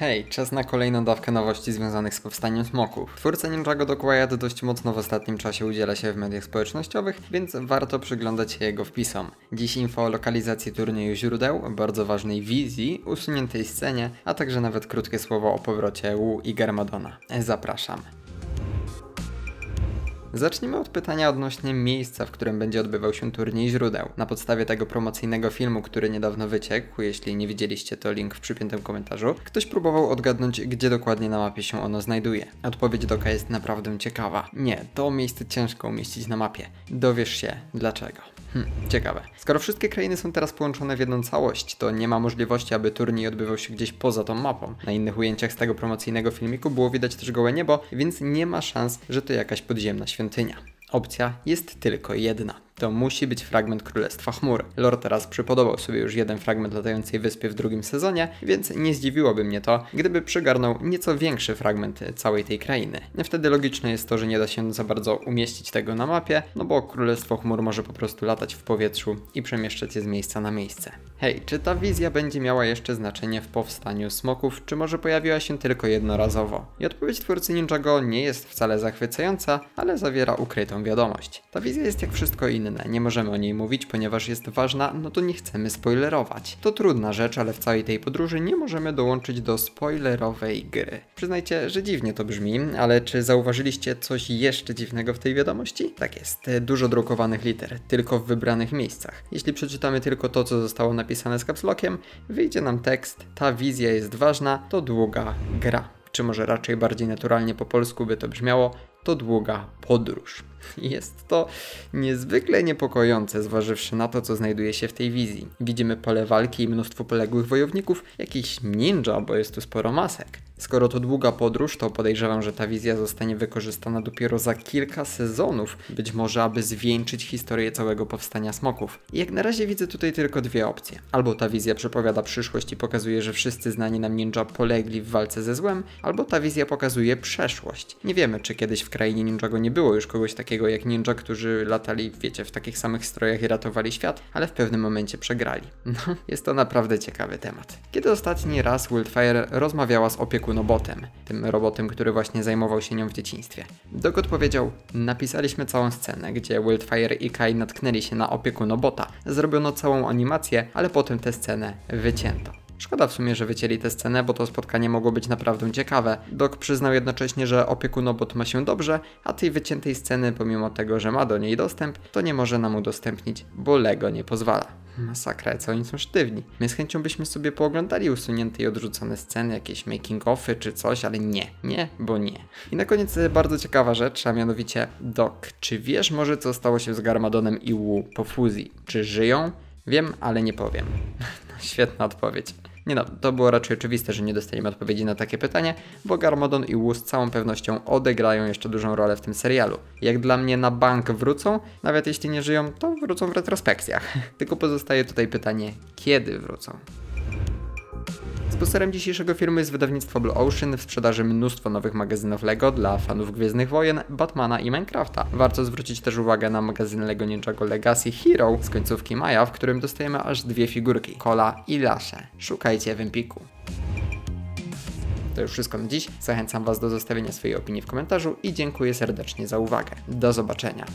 Hej, czas na kolejną dawkę nowości związanych z powstaniem smoków. Twórca Ninjago do Quiet dość mocno w ostatnim czasie udziela się w mediach społecznościowych, więc warto przyglądać się jego wpisom. Dziś info o lokalizacji turnieju źródeł, bardzo ważnej wizji, usuniętej scenie, a także nawet krótkie słowo o powrocie Wu i Garmadona. Zapraszam. Zacznijmy od pytania odnośnie miejsca, w którym będzie odbywał się turniej źródeł. Na podstawie tego promocyjnego filmu, który niedawno wyciekł, jeśli nie widzieliście, to link w przypiętym komentarzu, ktoś próbował odgadnąć, gdzie dokładnie na mapie się ono znajduje. Odpowiedź Doka jest naprawdę ciekawa. Nie, to miejsce ciężko umieścić na mapie. Dowiesz się dlaczego. Hm, ciekawe. Skoro wszystkie krainy są teraz połączone w jedną całość, to nie ma możliwości, aby turniej odbywał się gdzieś poza tą mapą. Na innych ujęciach z tego promocyjnego filmiku było widać też gołe niebo, więc nie ma szans, że to jakaś podziemna świątynia. Opcja jest tylko jedna to musi być fragment Królestwa Chmur. Lord teraz przypodobał sobie już jeden fragment latającej wyspy w drugim sezonie, więc nie zdziwiłoby mnie to, gdyby przygarnął nieco większy fragment całej tej krainy. Wtedy logiczne jest to, że nie da się za bardzo umieścić tego na mapie, no bo Królestwo Chmur może po prostu latać w powietrzu i przemieszczać się z miejsca na miejsce. Hej, czy ta wizja będzie miała jeszcze znaczenie w powstaniu smoków, czy może pojawiła się tylko jednorazowo? I odpowiedź twórcy Ninjago nie jest wcale zachwycająca, ale zawiera ukrytą wiadomość. Ta wizja jest jak wszystko inne Nie możemy o niej mówić, ponieważ jest ważna, no to nie chcemy spoilerować. To trudna rzecz, ale w całej tej podróży nie możemy dołączyć do spoilerowej gry. Przyznajcie, że dziwnie to brzmi, ale czy zauważyliście coś jeszcze dziwnego w tej wiadomości? Tak jest, dużo drukowanych liter, tylko w wybranych miejscach. Jeśli przeczytamy tylko to, co zostało napisane z capslockiem, wyjdzie nam tekst, ta wizja jest ważna, to długa gra. Czy może raczej bardziej naturalnie po polsku by to brzmiało, to długa podróż. Jest to niezwykle niepokojące, zważywszy na to, co znajduje się w tej wizji. Widzimy pole walki i mnóstwo poległych wojowników, jakiś ninja, bo jest tu sporo masek. Skoro to długa podróż, to podejrzewam, że ta wizja zostanie wykorzystana dopiero za kilka sezonów, być może aby zwieńczyć historię całego powstania smoków. I jak na razie widzę tutaj tylko dwie opcje. Albo ta wizja przepowiada przyszłość i pokazuje, że wszyscy znani nam ninja polegli w walce ze złem, albo ta wizja pokazuje przeszłość. Nie wiemy, czy kiedyś w krainie Ninjago nie było już kogoś takiego jak ninja, którzy latali, wiecie, w takich samych strojach i ratowali świat, ale w pewnym momencie przegrali. No, jest to naprawdę ciekawy temat. Kiedy ostatni raz Wildfire rozmawiała z opiekunem Kunobotem, tym robotem, który właśnie zajmował się nią w dzieciństwie. Dog odpowiedział, napisaliśmy całą scenę, gdzie Wildfire i Kai natknęli się na opiekunobota. Zrobiono całą animację, ale potem tę scenę wycięto. Szkoda w sumie, że wycięli tę scenę, bo to spotkanie mogło być naprawdę ciekawe. Doc przyznał jednocześnie, że opiekunobot ma się dobrze, a tej wyciętej sceny, pomimo tego, że ma do niej dostęp, to nie może nam udostępnić, bo Lego nie pozwala. Masakra, co oni są sztywni. My z chęcią byśmy sobie pooglądali usunięte i odrzucone sceny, jakieś making-offy czy coś, ale nie, nie, bo nie. I na koniec bardzo ciekawa rzecz, a mianowicie Doc, czy wiesz może co stało się z Garmadonem i Wu po fuzji? Czy żyją? Wiem, ale nie powiem. Świetna odpowiedź. Nie no, to było raczej oczywiste, że nie dostaniemy odpowiedzi na takie pytanie, bo Garmadon i Wu z całą pewnością odegrają jeszcze dużą rolę w tym serialu. Jak dla mnie na bank wrócą, nawet jeśli nie żyją, to wrócą w retrospekcjach. Tylko pozostaje tutaj pytanie, kiedy wrócą? Sponsorem dzisiejszego filmu jest wydawnictwo Blue Ocean w sprzedaży mnóstwo nowych magazynów LEGO dla fanów Gwiezdnych Wojen, Batmana i Minecrafta. Warto zwrócić też uwagę na magazyn LEGO Ninjago Legacy Hero z końcówki maja, w którym dostajemy aż dwie figurki, Kola i Lasze. Szukajcie w Empiku. To już wszystko na dziś. Zachęcam Was do zostawienia swojej opinii w komentarzu i dziękuję serdecznie za uwagę. Do zobaczenia.